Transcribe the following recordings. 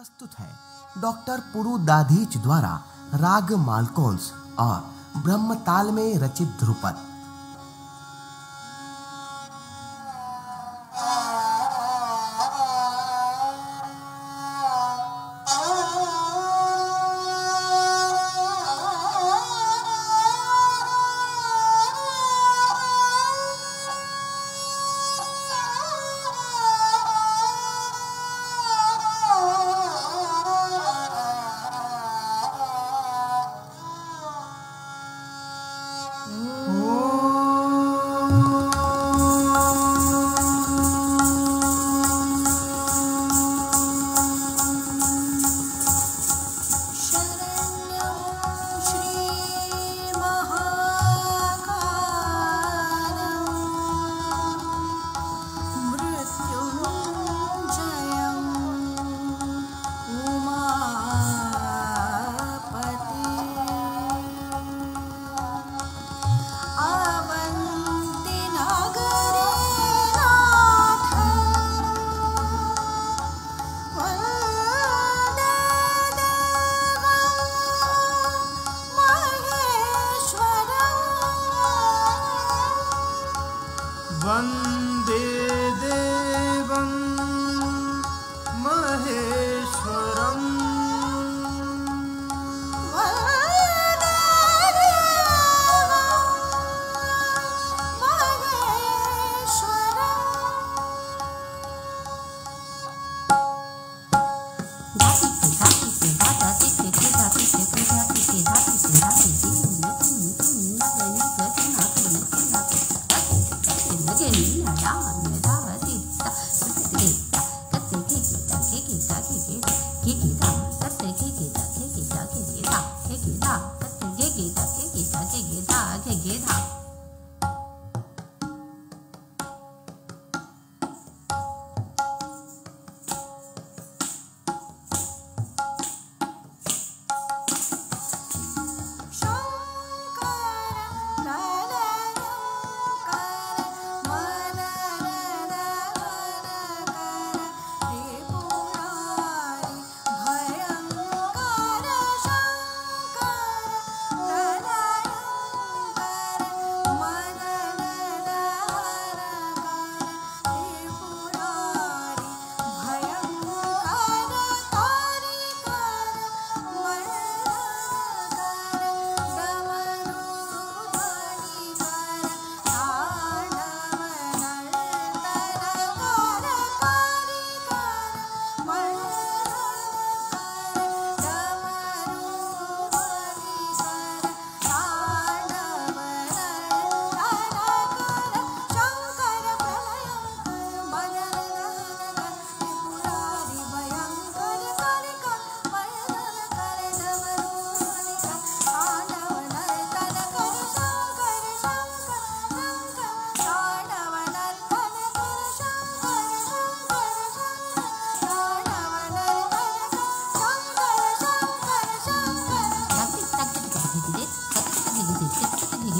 प्रस्तुत है डॉक्टर पुरु दाधीच द्वारा राग मालकोंस और ब्रह्मताल में रचित ध्रुपद।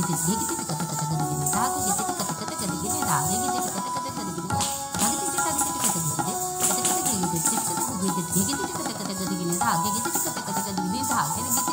ಗಿದಿಗೆ ಗಿದಿ ಕಟ ಕಟ ಕಟ ಗಿದಿ ಸಾಗು ಗಿದಿ ಕಟ ಕಟ ಕಟ ಗಿದಿ ರಾವೆ ಗಿದಿ ಕಟ ಕಟ ಕಟ ಗಿದಿ ಸಾಗು ಗಿದಿ ಕಟ ಕಟ ಕಟ ಗಿದಿ ಕಟ ಕಟ ಗಿದಿ ಗಿದಿ ಗಿದಿ ಗಿದಿ ಕಟ ಕಟ ಗಿದಿ ಗಿದಿ ರಾವೆ ಗಿದಿ ಕಟ ಕಟ ಕಟ ಗಿದಿ ಸಾಗೆ ಗಿದಿ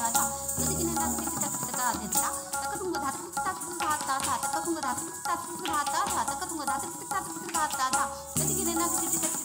자 쓰리기는 다 쓰리기 따뜻가 된다 따뜻한 다 따뜻 따뜻 따뜻 따뜻한 거다 따뜻 따뜻 따뜻 따뜻한 거다 따뜻 따뜻 따뜻 따뜻 쓰리기는 다 쓰리기 따뜻